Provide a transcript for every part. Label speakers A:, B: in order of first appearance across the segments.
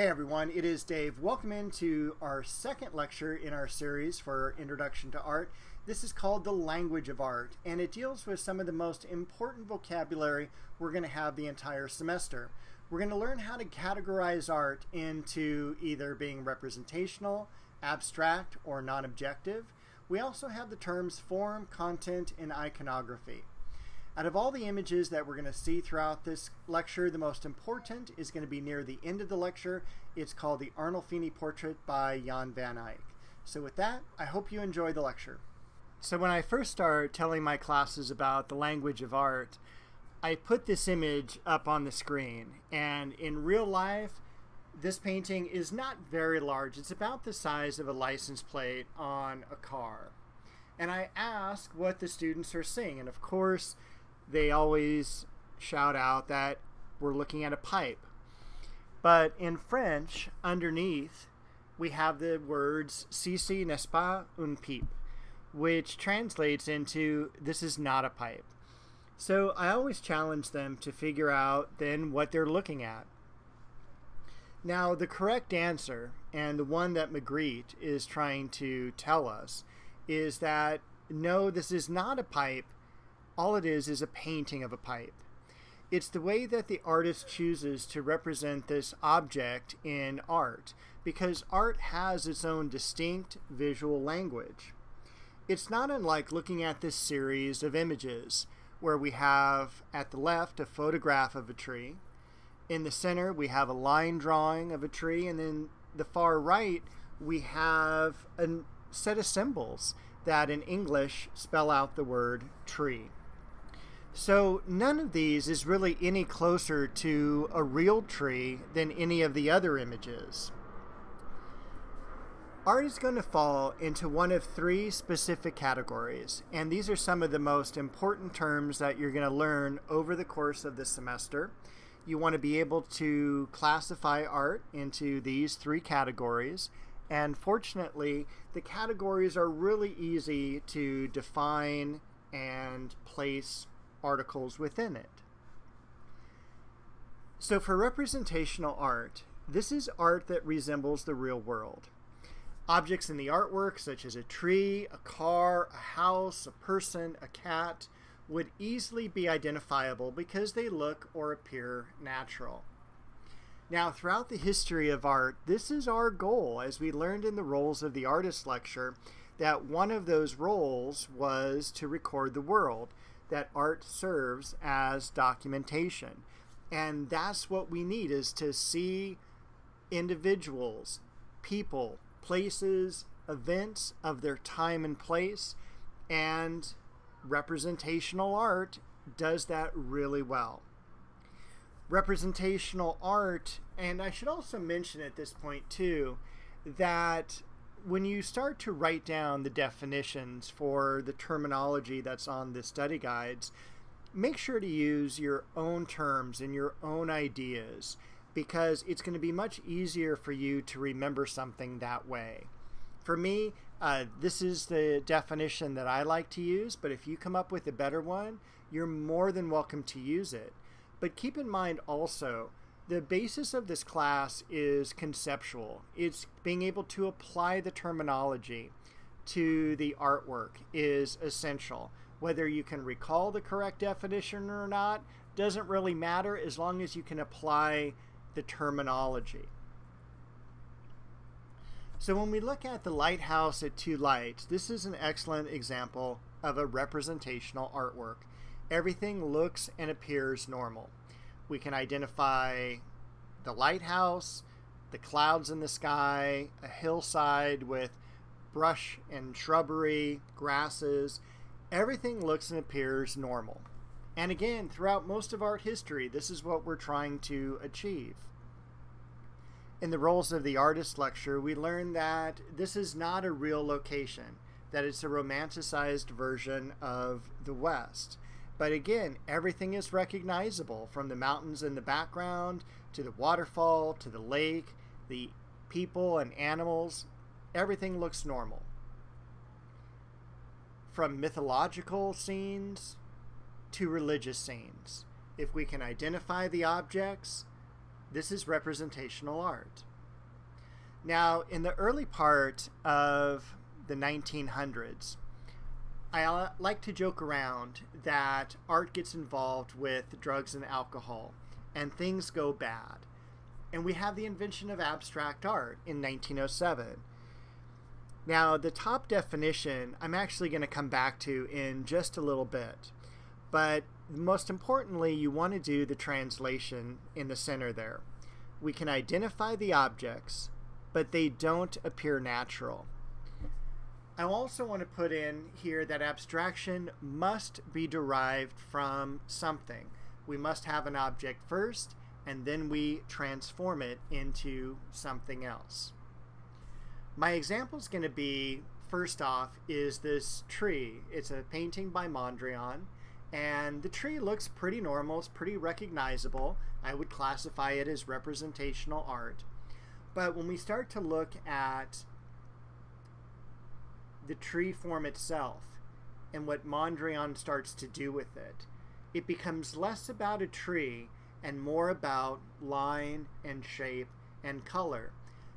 A: Hey everyone, it is Dave. Welcome into our second lecture in our series for Introduction to Art. This is called The Language of Art, and it deals with some of the most important vocabulary we're going to have the entire semester. We're going to learn how to categorize art into either being representational, abstract, or non-objective. We also have the terms form, content, and iconography. Out of all the images that we're going to see throughout this lecture, the most important is going to be near the end of the lecture. It's called the Arnolfini Portrait by Jan van Eyck. So with that, I hope you enjoy the lecture. So when I first started telling my classes about the language of art, I put this image up on the screen. And in real life, this painting is not very large. It's about the size of a license plate on a car. And I ask what the students are seeing. And of course, they always shout out that we're looking at a pipe. But in French, underneath, we have the words Ceci n'est pas une pipe, which translates into this is not a pipe. So I always challenge them to figure out then what they're looking at. Now, the correct answer, and the one that Magritte is trying to tell us, is that no, this is not a pipe all it is is a painting of a pipe. It's the way that the artist chooses to represent this object in art, because art has its own distinct visual language. It's not unlike looking at this series of images, where we have at the left a photograph of a tree, in the center we have a line drawing of a tree, and then the far right we have a set of symbols that in English spell out the word tree. So none of these is really any closer to a real tree than any of the other images. Art is going to fall into one of three specific categories, and these are some of the most important terms that you're going to learn over the course of the semester. You want to be able to classify art into these three categories, and fortunately, the categories are really easy to define and place articles within it. So for representational art, this is art that resembles the real world. Objects in the artwork, such as a tree, a car, a house, a person, a cat, would easily be identifiable because they look or appear natural. Now, throughout the history of art, this is our goal, as we learned in the roles of the artist lecture, that one of those roles was to record the world that art serves as documentation. And that's what we need is to see individuals, people, places, events of their time and place and representational art does that really well. Representational art, and I should also mention at this point too, that when you start to write down the definitions for the terminology that's on the study guides, make sure to use your own terms and your own ideas because it's going to be much easier for you to remember something that way. For me, uh, this is the definition that I like to use, but if you come up with a better one, you're more than welcome to use it. But keep in mind also the basis of this class is conceptual. It's being able to apply the terminology to the artwork is essential. Whether you can recall the correct definition or not doesn't really matter as long as you can apply the terminology. So when we look at the lighthouse at two lights, this is an excellent example of a representational artwork. Everything looks and appears normal we can identify the lighthouse, the clouds in the sky, a hillside with brush and shrubbery, grasses. Everything looks and appears normal. And again, throughout most of art history, this is what we're trying to achieve. In the Roles of the Artist lecture, we learned that this is not a real location, that it's a romanticized version of the West. But again, everything is recognizable from the mountains in the background to the waterfall to the lake, the people and animals. Everything looks normal. From mythological scenes to religious scenes. If we can identify the objects, this is representational art. Now, in the early part of the 1900s, I uh, like to joke around that art gets involved with drugs and alcohol, and things go bad. And we have the invention of abstract art in 1907. Now, the top definition I'm actually going to come back to in just a little bit. But most importantly, you want to do the translation in the center there. We can identify the objects, but they don't appear natural. I also want to put in here that abstraction must be derived from something. We must have an object first, and then we transform it into something else. My example is going to be, first off, is this tree. It's a painting by Mondrian, and the tree looks pretty normal. It's pretty recognizable. I would classify it as representational art. But when we start to look at the tree form itself and what Mondrian starts to do with it, it becomes less about a tree and more about line and shape and color.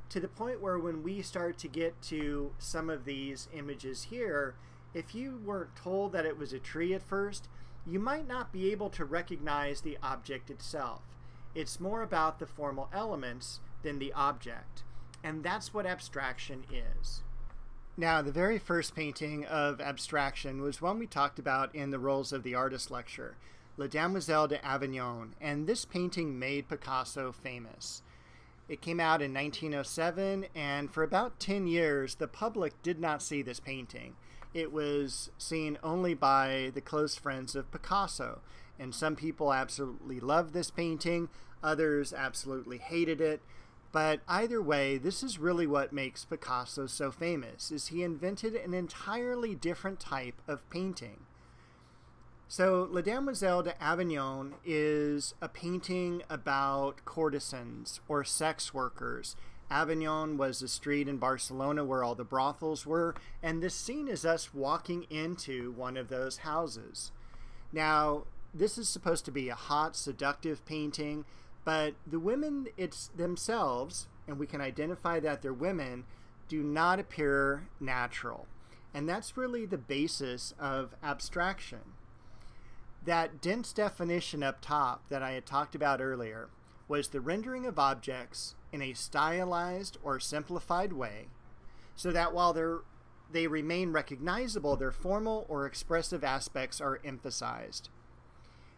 A: To the point where when we start to get to some of these images here, if you weren't told that it was a tree at first, you might not be able to recognize the object itself. It's more about the formal elements than the object. And that's what abstraction is. Now, the very first painting of abstraction was one we talked about in the Roles of the Artist lecture, La Demoiselle d'Avignon, and this painting made Picasso famous. It came out in 1907, and for about 10 years, the public did not see this painting. It was seen only by the close friends of Picasso, and some people absolutely loved this painting, others absolutely hated it. But either way, this is really what makes Picasso so famous, is he invented an entirely different type of painting. So, La Demoiselle d'Avignon is a painting about courtesans or sex workers. Avignon was a street in Barcelona where all the brothels were, and this scene is us walking into one of those houses. Now, this is supposed to be a hot, seductive painting, but the women it's themselves, and we can identify that they're women, do not appear natural. And that's really the basis of abstraction. That dense definition up top that I had talked about earlier was the rendering of objects in a stylized or simplified way so that while they remain recognizable, their formal or expressive aspects are emphasized.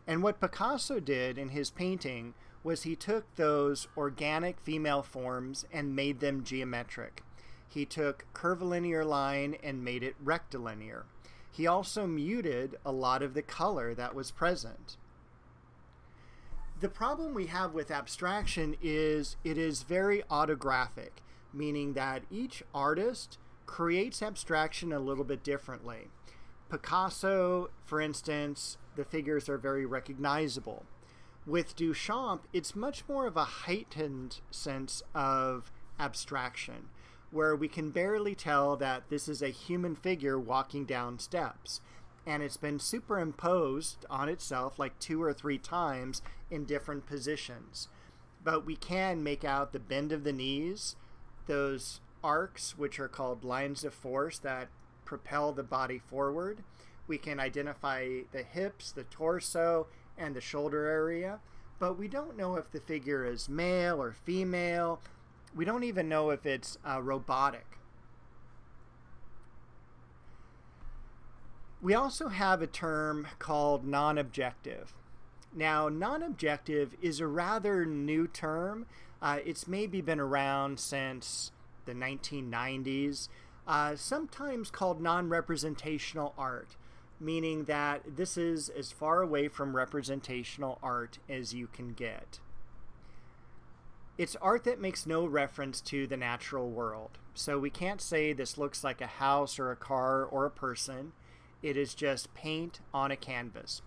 A: And what Picasso did in his painting was he took those organic female forms and made them geometric. He took curvilinear line and made it rectilinear. He also muted a lot of the color that was present. The problem we have with abstraction is it is very autographic, meaning that each artist creates abstraction a little bit differently. Picasso, for instance, the figures are very recognizable. With Duchamp, it's much more of a heightened sense of abstraction, where we can barely tell that this is a human figure walking down steps. And it's been superimposed on itself like two or three times in different positions. But we can make out the bend of the knees, those arcs, which are called lines of force that propel the body forward. We can identify the hips, the torso, and the shoulder area, but we don't know if the figure is male or female. We don't even know if it's uh, robotic. We also have a term called non objective. Now, non objective is a rather new term. Uh, it's maybe been around since the 1990s, uh, sometimes called non representational art meaning that this is as far away from representational art as you can get. It's art that makes no reference to the natural world. So we can't say this looks like a house or a car or a person. It is just paint on a canvas.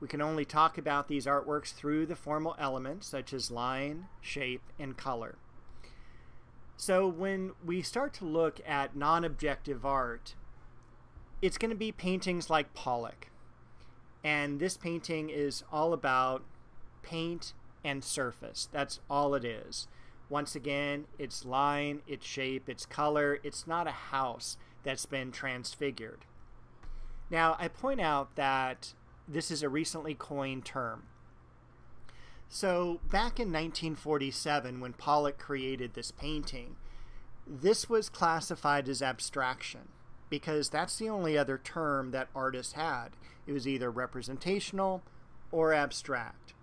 A: We can only talk about these artworks through the formal elements such as line, shape, and color. So when we start to look at non objective art, it's going to be paintings like Pollock. And this painting is all about paint and surface. That's all it is. Once again, its line, its shape, its color, it's not a house that's been transfigured. Now, I point out that this is a recently coined term. So, back in 1947, when Pollock created this painting, this was classified as abstraction because that's the only other term that artists had. It was either representational or abstract.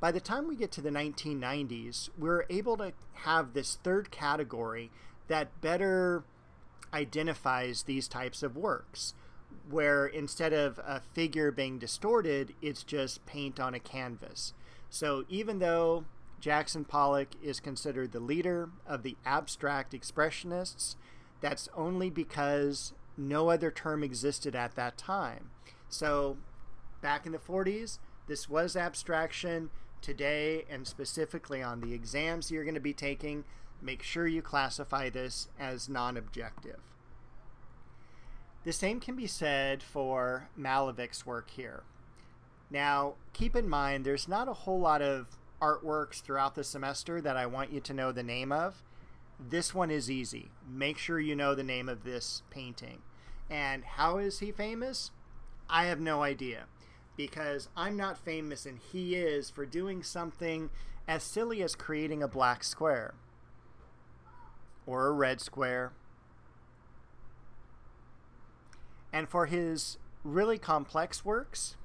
A: By the time we get to the 1990s, we're able to have this third category that better identifies these types of works, where instead of a figure being distorted, it's just paint on a canvas. So even though Jackson Pollock is considered the leader of the abstract expressionists, that's only because no other term existed at that time. So back in the 40s, this was abstraction today and specifically on the exams you're going to be taking, make sure you classify this as non-objective. The same can be said for Malevich's work here. Now, keep in mind, there's not a whole lot of artworks throughout the semester that I want you to know the name of. This one is easy. Make sure you know the name of this painting. And how is he famous? I have no idea because I'm not famous and he is for doing something as silly as creating a black square or a red square. And for his really complex works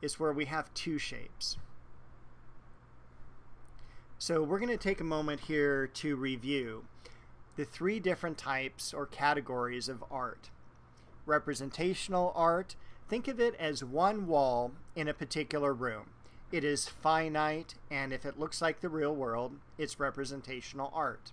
A: is where we have two shapes. So we're going to take a moment here to review the three different types or categories of art. Representational art Think of it as one wall in a particular room. It is finite, and if it looks like the real world, it's representational art.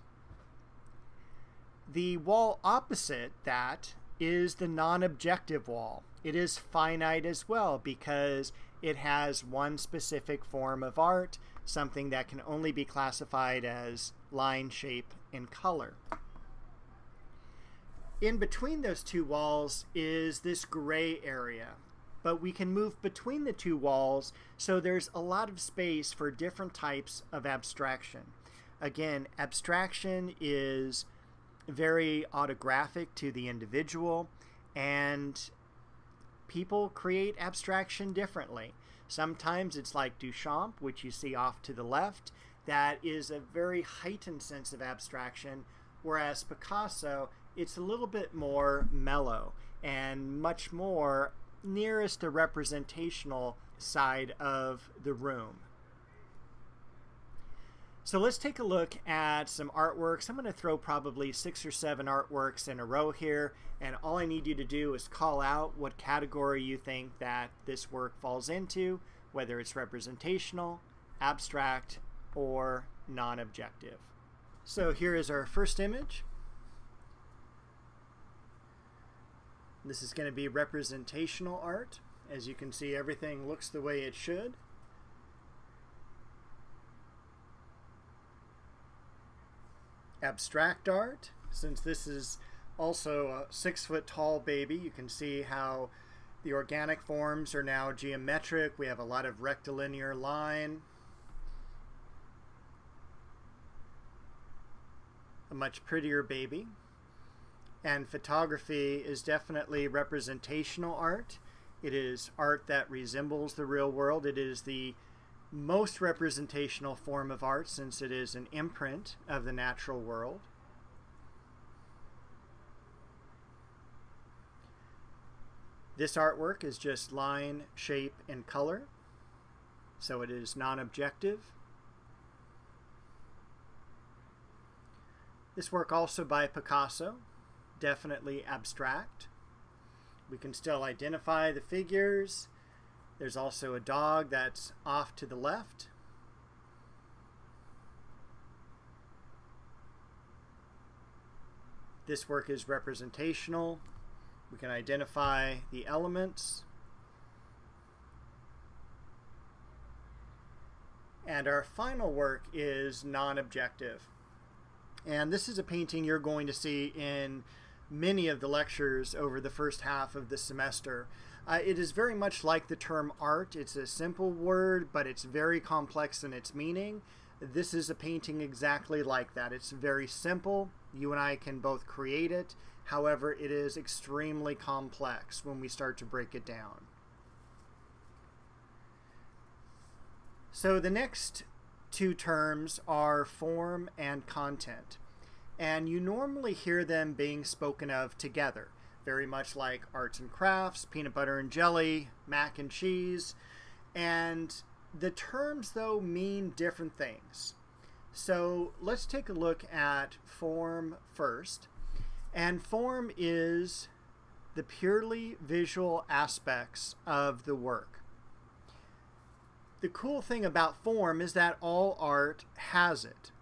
A: The wall opposite that is the non-objective wall. It is finite as well because it has one specific form of art, something that can only be classified as line, shape, and color in between those two walls is this gray area but we can move between the two walls so there's a lot of space for different types of abstraction. Again, abstraction is very autographic to the individual and people create abstraction differently. Sometimes it's like Duchamp, which you see off to the left, that is a very heightened sense of abstraction, whereas Picasso it's a little bit more mellow and much more nearest the representational side of the room. So let's take a look at some artworks. I'm going to throw probably six or seven artworks in a row here, and all I need you to do is call out what category you think that this work falls into, whether it's representational, abstract, or non-objective. So here is our first image. This is going to be representational art. As you can see, everything looks the way it should. Abstract art, since this is also a six foot tall baby, you can see how the organic forms are now geometric. We have a lot of rectilinear line. A much prettier baby and photography is definitely representational art. It is art that resembles the real world. It is the most representational form of art since it is an imprint of the natural world. This artwork is just line, shape, and color, so it is non-objective. This work also by Picasso definitely abstract. We can still identify the figures. There's also a dog that's off to the left. This work is representational. We can identify the elements. And our final work is non-objective. And this is a painting you're going to see in many of the lectures over the first half of the semester. Uh, it is very much like the term art. It's a simple word, but it's very complex in its meaning. This is a painting exactly like that. It's very simple. You and I can both create it. However, it is extremely complex when we start to break it down. So the next two terms are form and content. And you normally hear them being spoken of together, very much like arts and crafts, peanut butter and jelly, mac and cheese. And the terms, though, mean different things. So let's take a look at form first. And form is the purely visual aspects of the work. The cool thing about form is that all art has it.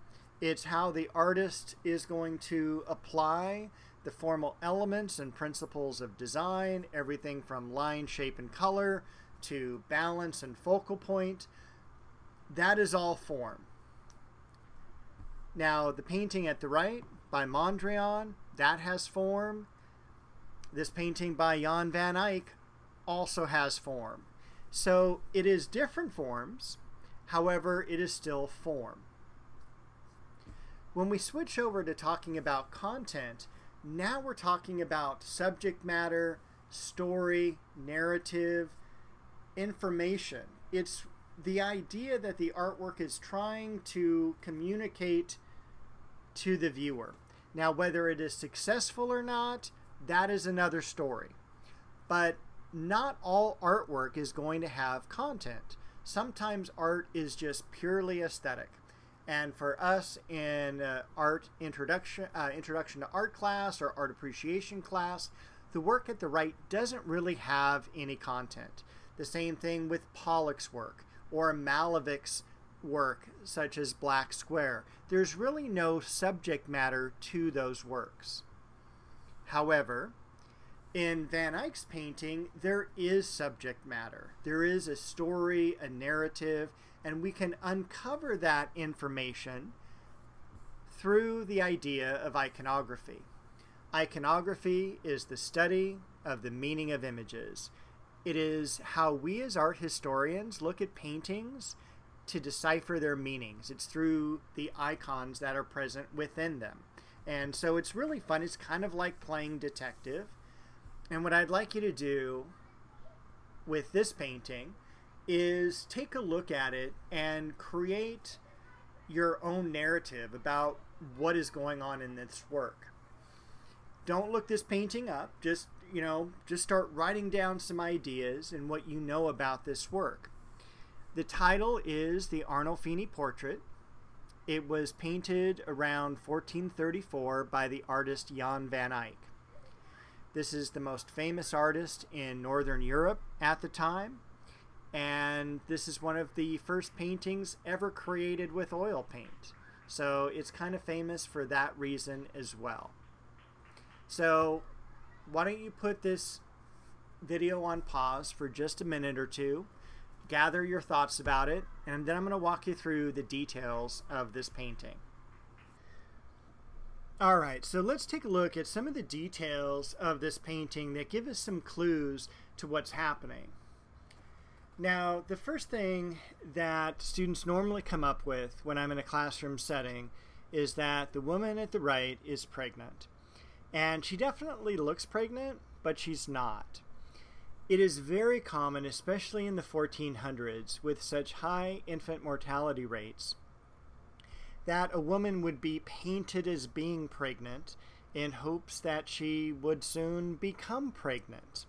A: It's how the artist is going to apply the formal elements and principles of design, everything from line, shape, and color to balance and focal point. That is all form. Now, the painting at the right by Mondrian, that has form. This painting by Jan van Eyck also has form. So it is different forms, however, it is still form. When we switch over to talking about content, now we're talking about subject matter, story, narrative, information. It's the idea that the artwork is trying to communicate to the viewer. Now, whether it is successful or not, that is another story. But not all artwork is going to have content. Sometimes art is just purely aesthetic. And for us in uh, art introduction, uh, introduction to art class or art appreciation class, the work at the right doesn't really have any content. The same thing with Pollock's work or Malevich's work, such as Black Square. There's really no subject matter to those works. However, in Van Eyck's painting, there is subject matter. There is a story, a narrative, and we can uncover that information through the idea of iconography. Iconography is the study of the meaning of images. It is how we as art historians look at paintings to decipher their meanings. It's through the icons that are present within them. And so it's really fun. It's kind of like playing detective and what I'd like you to do with this painting is take a look at it and create your own narrative about what is going on in this work. Don't look this painting up. Just, you know, just start writing down some ideas and what you know about this work. The title is The Arnolfini Portrait. It was painted around 1434 by the artist Jan van Eyck. This is the most famous artist in Northern Europe at the time, and this is one of the first paintings ever created with oil paint. So it's kind of famous for that reason as well. So why don't you put this video on pause for just a minute or two, gather your thoughts about it, and then I'm going to walk you through the details of this painting. All right, so let's take a look at some of the details of this painting that give us some clues to what's happening. Now, the first thing that students normally come up with when I'm in a classroom setting is that the woman at the right is pregnant. And she definitely looks pregnant, but she's not. It is very common, especially in the 1400s, with such high infant mortality rates, that a woman would be painted as being pregnant in hopes that she would soon become pregnant.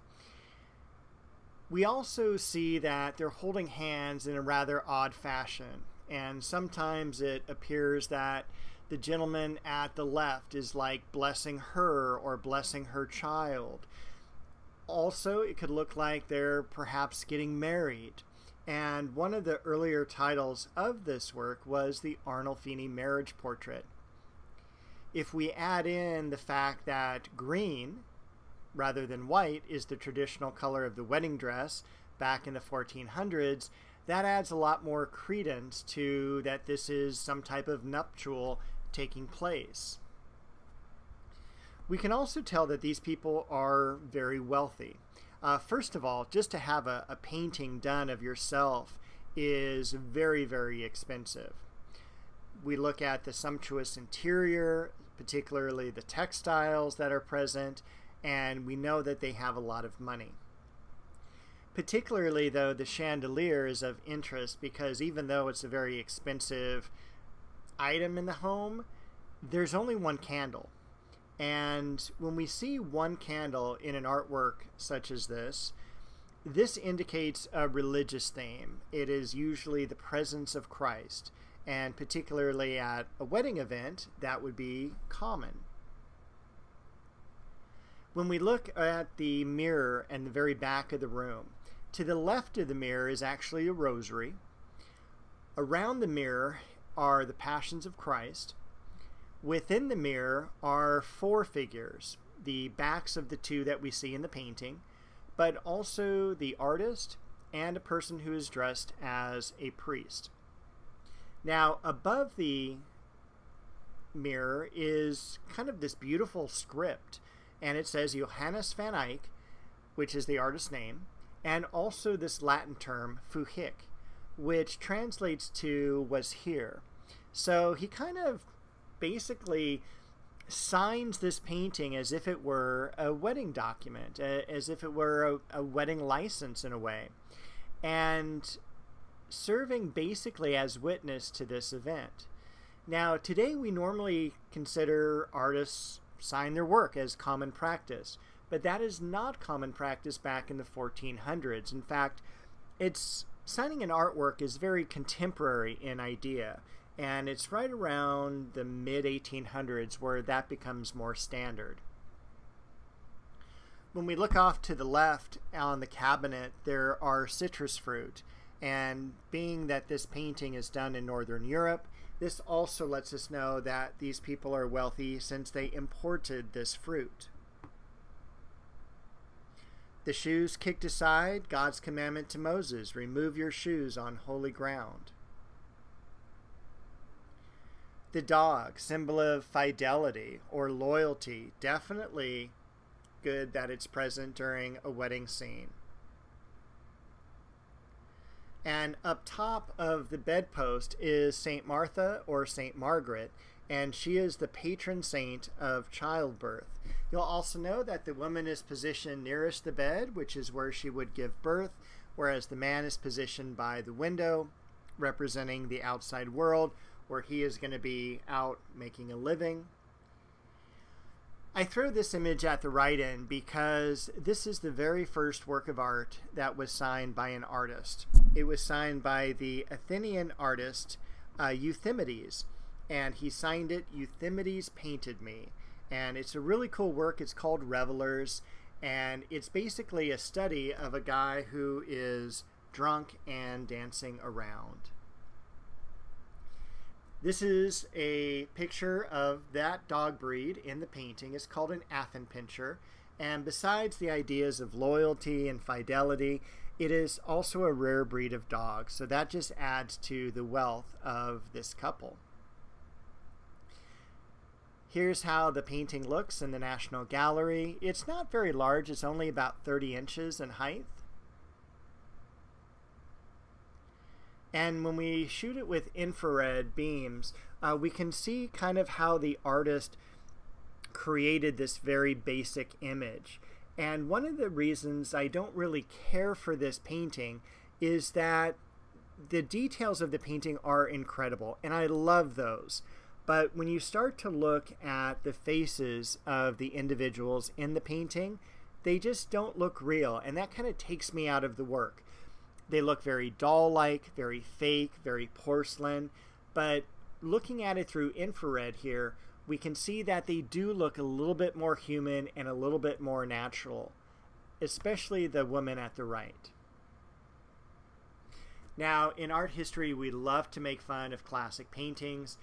A: We also see that they're holding hands in a rather odd fashion, and sometimes it appears that the gentleman at the left is like blessing her or blessing her child. Also, it could look like they're perhaps getting married. And one of the earlier titles of this work was the Arnolfini marriage portrait. If we add in the fact that green, rather than white, is the traditional color of the wedding dress back in the 1400s, that adds a lot more credence to that this is some type of nuptial taking place. We can also tell that these people are very wealthy. Uh, first of all, just to have a, a painting done of yourself is very, very expensive. we look at the sumptuous interior, particularly the textiles that are present, and we know that they have a lot of money. Particularly, though, the chandelier is of interest because even though it's a very expensive item in the home, there's only one candle. And when we see one candle in an artwork such as this, this indicates a religious theme. It is usually the presence of Christ, and particularly at a wedding event, that would be common. When we look at the mirror and the very back of the room, to the left of the mirror is actually a rosary. Around the mirror are the Passions of Christ. Within the mirror are four figures the backs of the two that we see in the painting, but also the artist and a person who is dressed as a priest. Now, above the mirror is kind of this beautiful script, and it says Johannes van Eyck, which is the artist's name, and also this Latin term, fuit hic, which translates to was here. So he kind of basically signs this painting as if it were a wedding document, as if it were a, a wedding license in a way, and serving basically as witness to this event. Now, today we normally consider artists sign their work as common practice, but that is not common practice back in the 1400s. In fact, it's signing an artwork is very contemporary in idea and it's right around the mid 1800s where that becomes more standard. When we look off to the left on the cabinet, there are citrus fruit, and being that this painting is done in Northern Europe, this also lets us know that these people are wealthy since they imported this fruit. The shoes kicked aside, God's commandment to Moses remove your shoes on holy ground. The dog, symbol of fidelity or loyalty, definitely good that it's present during a wedding scene. And up top of the bedpost is St. Martha or St. Margaret, and she is the patron saint of childbirth. You'll also know that the woman is positioned nearest the bed, which is where she would give birth, whereas the man is positioned by the window, representing the outside world, where he is going to be out making a living. I throw this image at the right end because this is the very first work of art that was signed by an artist. It was signed by the Athenian artist uh, Euthymides, and he signed it Euthymides Painted Me. And it's a really cool work. It's called Revelers, and it's basically a study of a guy who is drunk and dancing around. This is a picture of that dog breed in the painting. It's called an Affenpinscher. And besides the ideas of loyalty and fidelity, it is also a rare breed of dog. So that just adds to the wealth of this couple. Here's how the painting looks in the National Gallery. It's not very large, it's only about 30 inches in height. And when we shoot it with infrared beams, uh, we can see kind of how the artist created this very basic image. And one of the reasons I don't really care for this painting is that the details of the painting are incredible, and I love those. But when you start to look at the faces of the individuals in the painting, they just don't look real, and that kind of takes me out of the work. They look very doll like, very fake, very porcelain. But looking at it through infrared here, we can see that they do look a little bit more human and a little bit more natural, especially the woman at the right. Now, in art history, we love to make fun of classic paintings.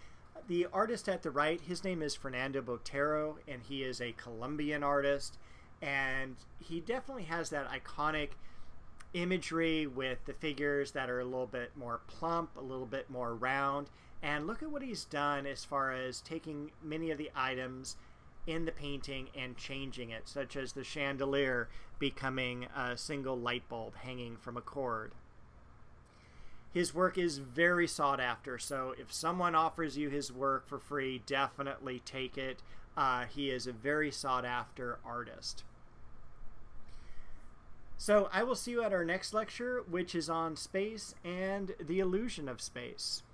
A: The artist at the right, his name is Fernando Botero, and he is a Colombian artist. And he definitely has that iconic imagery with the figures that are a little bit more plump, a little bit more round. And look at what he's done as far as taking many of the items in the painting and changing it, such as the chandelier becoming a single light bulb hanging from a cord. his work is very sought after. So if someone offers you his work for free, definitely take it. Uh, he is a very sought after artist. So I will see you at our next lecture, which is on space and the illusion of space.